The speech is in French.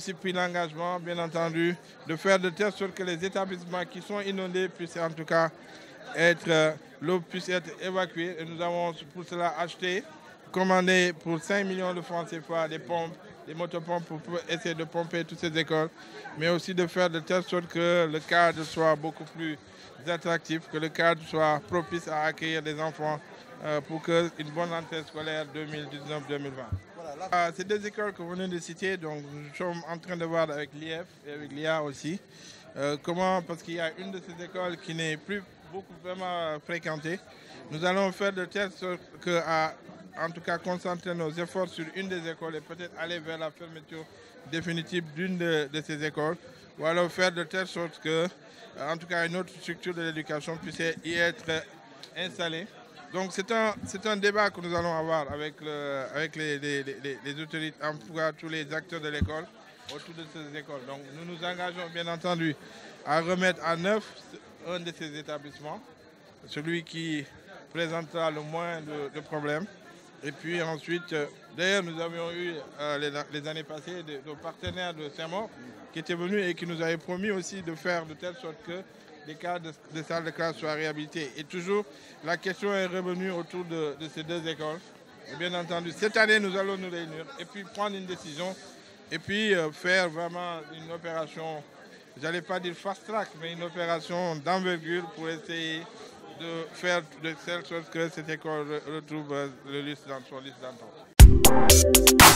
aussi pris l'engagement, bien entendu, de faire de telle sorte que les établissements qui sont inondés puissent en tout cas être, euh, l'eau puisse être évacuée. Et nous avons pour cela acheté, commandé pour 5 millions de francs CFA des pompes, des motopompes pour, essayer de pomper toutes ces écoles, mais aussi de faire de telle sorte que le cadre soit beaucoup plus attractif, que le cadre soit propice à accueillir des enfants euh, pour qu'une bonne rentrée scolaire 2019-2020. Voilà, c'est deux écoles que vous venez de citer, donc nous sommes en train de voir avec l'IF et avec l'IA aussi, euh, comment, parce qu'il y a une de ces écoles qui n'est plus beaucoup vraiment fréquentée, nous allons faire de telle sorte que, en tout cas, concentrer nos efforts sur une des écoles et peut-être aller vers la fermeture définitive d'une de, ces écoles, ou alors faire de telle sorte que, en tout cas, une autre structure de l'éducation puisse y être installée donc c'est un, un débat que nous allons avoir avec, le, avec les, autorités, en tout cas tous les acteurs de l'école, autour de ces écoles. Donc nous nous engageons bien entendu à remettre à neuf un de ces établissements, celui qui présentera le moins de problèmes. Et puis ensuite, euh, d'ailleurs nous avions eu euh, les, années passées nos partenaires de Sermon qui étaient venus et qui nous avaient promis aussi de faire de telle sorte que les cas de, salles de classe soient réhabilités. Et toujours, la question est revenue autour de, ces deux écoles. Et bien entendu, cette année, nous allons nous réunir et puis prendre une décision et puis euh, faire vraiment une opération, j'allais pas dire fast track, mais une opération d'envergure pour essayer de faire de telle sorte que cette école retrouve euh, le liste dans son liste d'antan.